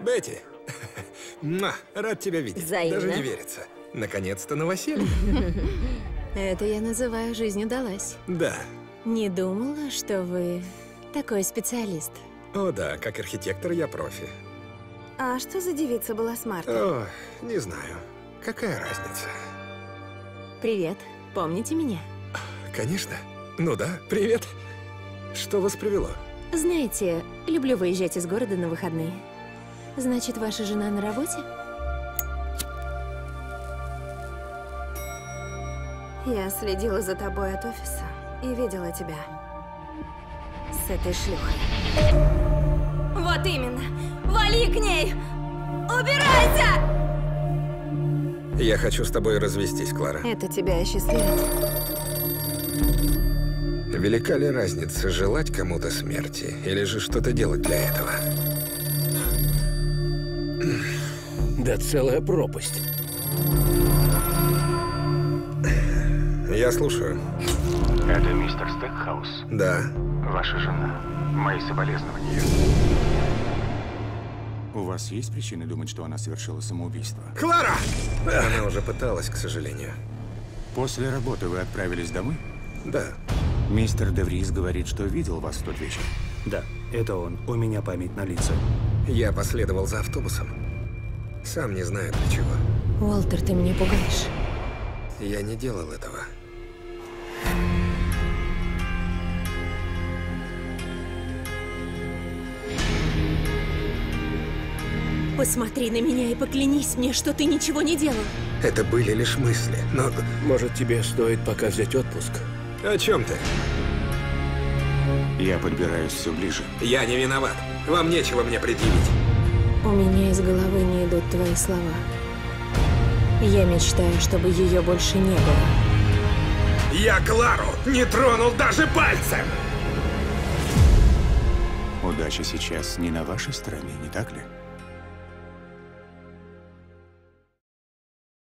Бетти, рад тебя видеть. Взаимно. Даже не верится. Наконец-то новоселье. Это я называю «жизнь удалась». Да. Не думала, что вы такой специалист. О да, как архитектор я профи. А что за девица была с Мартой? О, не знаю. Какая разница? Привет. Помните меня? Конечно. Ну да, привет. Что вас привело? Знаете, люблю выезжать из города на выходные. Значит, ваша жена на работе? Я следила за тобой от офиса и видела тебя с этой шлюхой. Вот именно! Вали к ней! Убирайся! Я хочу с тобой развестись, Клара. Это тебя осчастливит. Велика ли разница желать кому-то смерти или же что-то делать для этого? Да целая пропасть. Я слушаю. Это мистер Стекхаус, Да. ваша жена. Мои соболезнования. У вас есть причины думать, что она совершила самоубийство? Клара! Она уже пыталась, к сожалению. После работы вы отправились домой? Да. Мистер Деврис говорит, что видел вас в тот вечер. Да, это он. У меня память на лица. Я последовал за автобусом. Сам не знаю для чего. Уолтер, ты меня пугаешь. Я не делал этого. Посмотри на меня и поклянись мне, что ты ничего не делал. Это были лишь мысли, но... Может, тебе стоит пока взять отпуск? О чем ты? Я подбираюсь все ближе. Я не виноват. Вам нечего мне предъявить. У меня из головы не идут твои слова. Я мечтаю, чтобы ее больше не было. Я Клару не тронул даже пальцем! Удача сейчас не на вашей стороне, не так ли?